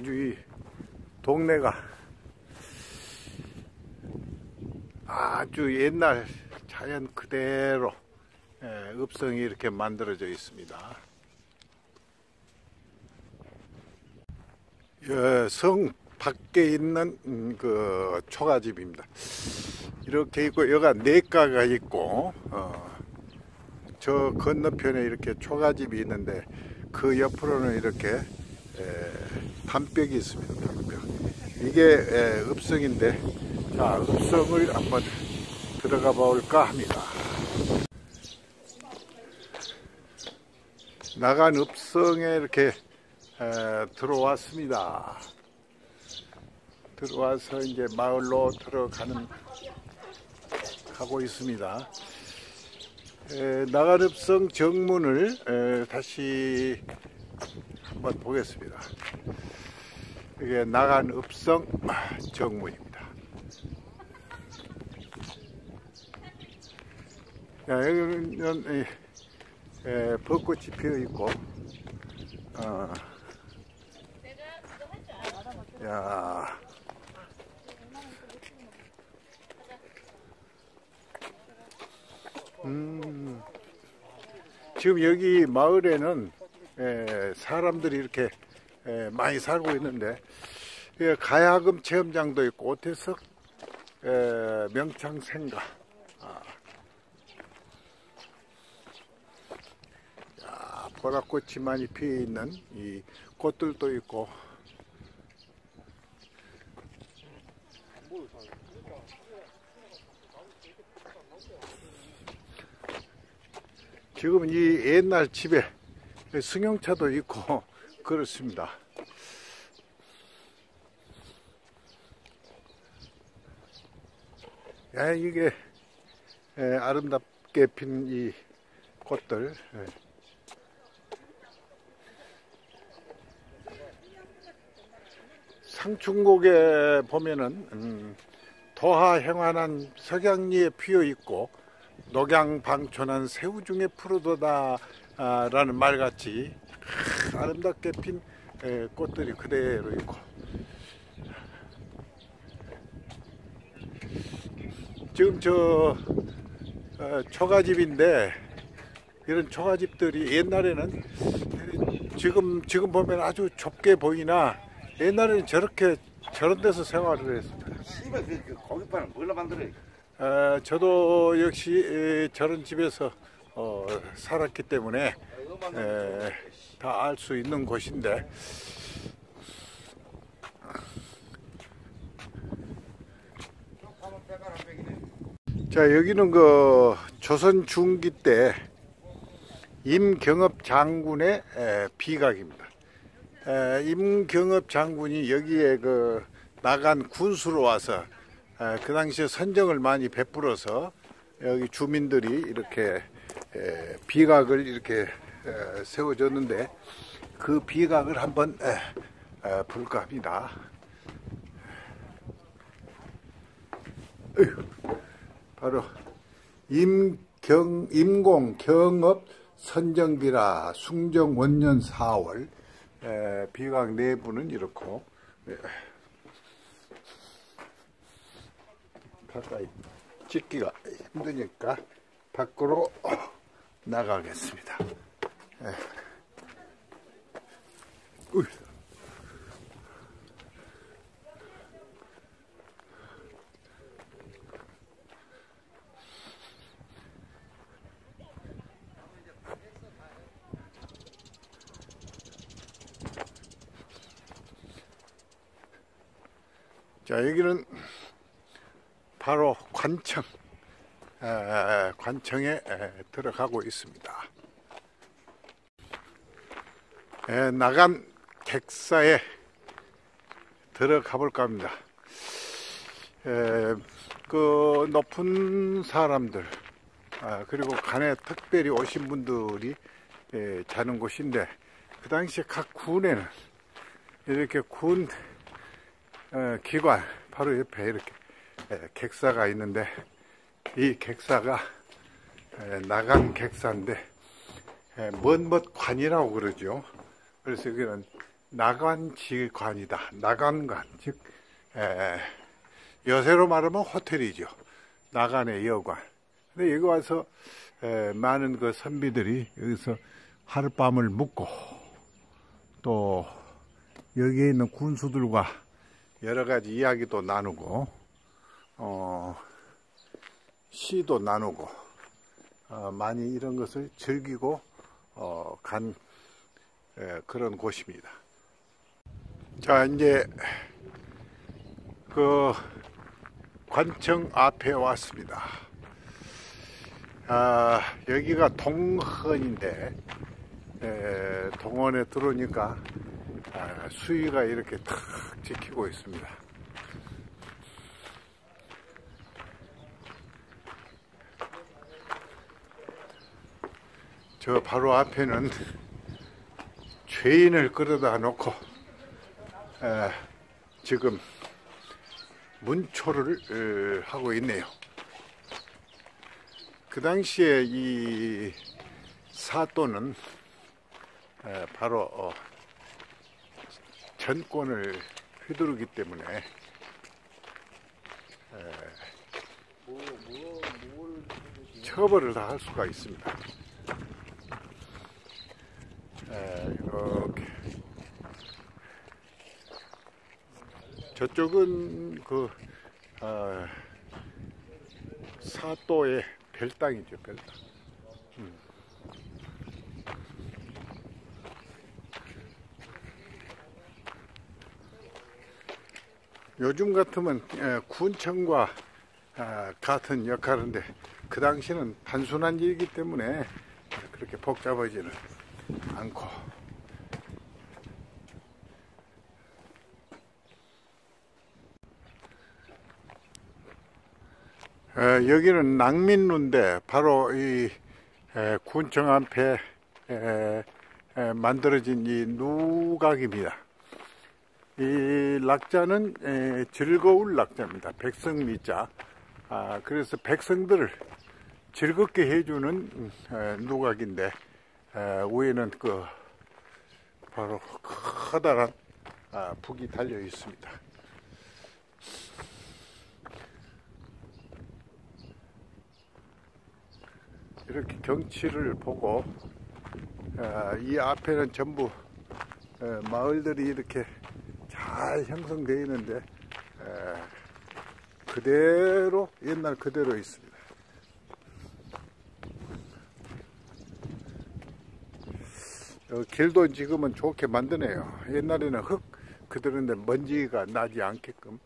아주 이 동네가 아주 옛날 자연 그대로 예, 읍성이 이렇게 만들어져 있습니다. 예, 성 밖에 있는 음, 그 초가집입니다. 이렇게 있고 여가 내가가 있고 어, 저 건너편에 이렇게 초가집이 있는데 그 옆으로는 이렇게 에, 담벽이 있습니다. 담벽. 이게 에, 읍성인데 자 읍성을 한번 들어가 볼까 합니다. 나간 읍성에 이렇게 에, 들어왔습니다. 들어와서 이제 마을로 들어가는 가고 있습니다. 에, 나가릅성 정문을 에, 다시 한번 보겠습니다. 이게 나간 읍성 정문입니다. 야, 여기는 에, 에, 벚꽃이 피어 있고, 어, 야. 음, 지금 여기 마을에는 에, 사람들이 이렇게 에, 많이 살고 있는데 예, 가야금 체험장도 있고 오태석 에, 명창생가 아. 야, 보라꽃이 많이 피어 있는 이 꽃들도 있고 지금 이 옛날 집에 승용차도 있고 그렇습니다. 야, 이게 에, 아름답게 핀 이 꽃들. 에. 상충곡에 보면은 음, 도하 행환한 석양리에 피어 있고 녹양 방촌한 새우 중에 푸르도다 라는 말같이 아름답게 핀 에, 꽃들이 그대로 있고 지금 저 어, 초가집인데 이런 초가집들이 옛날에는 지금 지금 보면 아주 좁게 보이나 옛날에는 저렇게 저런 데서 생활을 했습니다. 씨발 그, 그 고깃판을 뭘로 만들어? 에, 저도 역시 에, 저런 집에서 어, 살았기 때문에 다 알 수 있는 곳인데. 자 여기는 그 조선 중기 때 임경업 장군의 에, 비각입니다. 에, 임경업 장군이 여기에 그 나간 군수로 와서 에, 그 당시에 선정을 많이 베풀어서 여기 주민들이 이렇게 에, 비각을 이렇게 에, 세워줬는데 그 비각을 한번 볼까 합니다. 바로 임경 임공 경업 선정비라 숭정 원년 4월 에, 비각 내부는 이렇고 에, 가까이 찍기가 힘드니까 밖으로 나가겠습니다. 자, 여기는 바로 관청, 에, 관청에 에, 들어가고 있습니다. 에, 나간 객사에 들어가 볼까 합니다. 에, 그 높은 사람들 아, 그리고 간에 특별히 오신 분들이 에, 자는 곳인데 그 당시에 각 군에는 이렇게 군 어, 기관 바로 옆에 이렇게 에, 객사가 있는데 이 객사가 에, 나간 객사인데 먼멋 관이라고 그러죠. 그래서 여기는 나간지관이다. 나간관 즉 에, 여세로 말하면 호텔이죠. 나간의 여관. 근데 여기 와서 에, 많은 그 선비들이 여기서 하룻밤을 묵고 또 여기에 있는 군수들과 여러 가지 이야기도 나누고 어, 시도 나누고 어, 많이 이런 것을 즐기고 어, 간 에, 그런 곳입니다. 자 이제 그 관청 앞에 왔습니다. 아, 여기가 동헌인데 에, 동원에 들어오니까 아, 수위가 이렇게 탁 찍히고 있습니다. 저 바로 앞에는 죄인을 끌어다 놓고 에, 지금 문초를 에, 하고 있네요. 그 당시에 이 사또는 에, 바로 어, 전권을 휘두르기 때문에 에, 처벌을 다 할 수가 있습니다. 에, 이렇게 저쪽은 그 어, 사또의 별당이죠 별당. 음. 요즘 같으면 에, 군청과 아, 같은 역할인데 그 당시는 단순한 일이기 때문에 그렇게 복잡하지는 않고 에, 여기는 낭민루인데 바로 이 에, 군청 앞에 에, 에, 만들어진 이 누각입니다. 이 낙자는 에, 즐거울 낙자입니다. 백성미자. 아, 그래서 백성들을 즐겁게 해주는 누각인데 에, 위에는 그 바로 커다란 아, 북이 달려 있습니다. 이렇게 경치를 보고 아, 이 앞에는 전부 에, 마을들이 이렇게 잘 형성되어 있는데 에, 그대로 옛날 그대로 있습니다. 어, 길도 지금은 좋게 만드네요. 옛날에는 흙 그대로인데 먼지가 나지 않게끔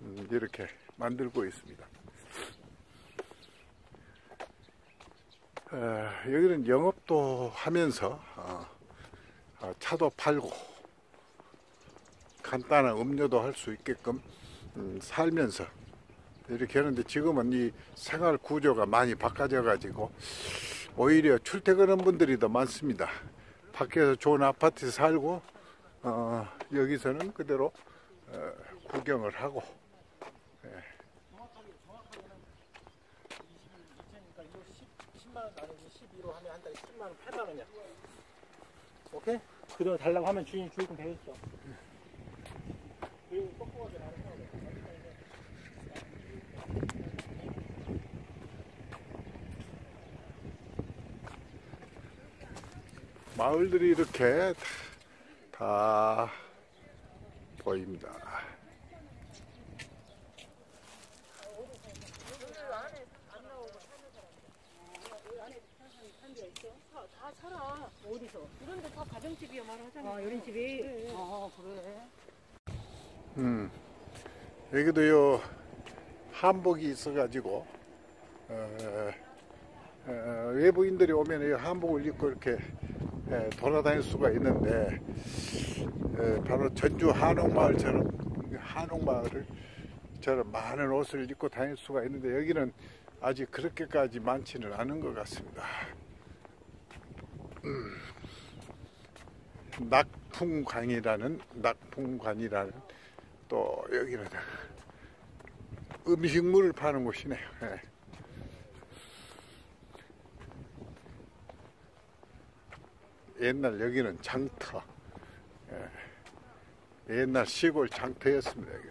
음, 이렇게 만들고 있습니다. 어, 여기는 영업도 하면서 어, 어, 차도 팔고 간단한 음료도 할 수 있게끔 음, 살면서 이렇게 하는데 지금은 이 생활 구조가 많이 바꿔져 가지고 오히려 출퇴근하는 분들이 더 많습니다. 밖에서 좋은 아파트에 살고 어, 여기서는 그대로 어, 구경을 하고 정확하게 정확하게 는 22,000이니까 이거 10, 10만 원 나누기 12로 하면 한 달에 10만 원, 8만 원이야. 오케이? 그대로 달라고 하면 주인이 주의금 되겠어. 그리고 해야 돼. 마을들이 이렇게 다 보입니다. 살아. 어디서? 이런 데 다 가정집이야 말 하잖아. 아, 이런 집이? 그래. 아, 그래. 음, 여기도 요 한복이 있어가지고 어, 어, 외부인들이 오면 이 한복을 입고 이렇게 에, 돌아다닐 수가 있는데 에, 바로 전주 한옥마을처럼 한옥마을을 저런 많은 옷을 입고 다닐 수가 있는데 여기는 아직 그렇게까지 많지는 않은 것 같습니다. 음, 낙풍관이라는 낙풍관이라는 또 여기는 음식물을 파는 곳이네요. 예. 옛날 여기는 장터. 예. 옛날 시골 장터였습니다. 여기.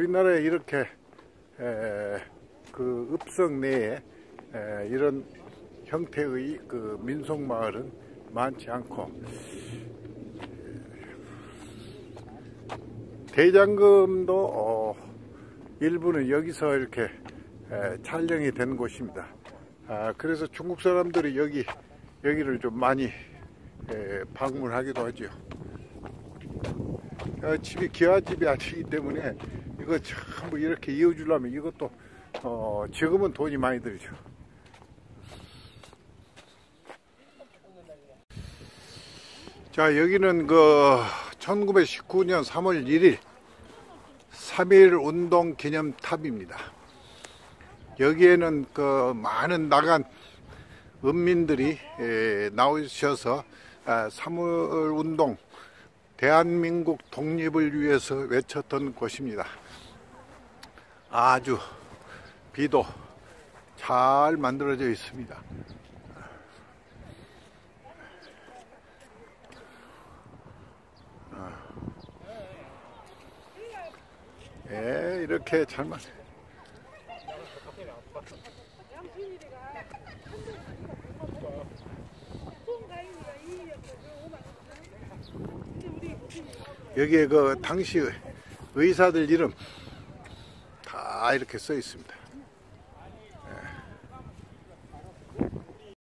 우리나라에 이렇게 에, 그 읍성 내에 에, 이런 형태의 그 민속 마을은 많지 않고 대장금도 어, 일부는 여기서 이렇게 에, 촬영이 된 곳입니다. 아, 그래서 중국 사람들이 여기 여기를 좀 많이 에, 방문하기도 하죠. 어, 집이 기와집이 아니기 때문에 이거 전부 이렇게 이어주려면 이것도 어, 지금은 돈이 많이 들죠. 자 여기는 그 1919년 3월 1일 3.1 운동 기념탑입니다. 여기에는 그 많은 나간 은민들이 에, 나오셔서 아, 3.1 운동 대한민국 독립을 위해서 외쳤던 곳입니다. 아주 비도 잘 만들어져 있습니다. 예, 이렇게 잘 만. 여기에 그 당시 의사들 이름 다 이렇게 써 있습니다.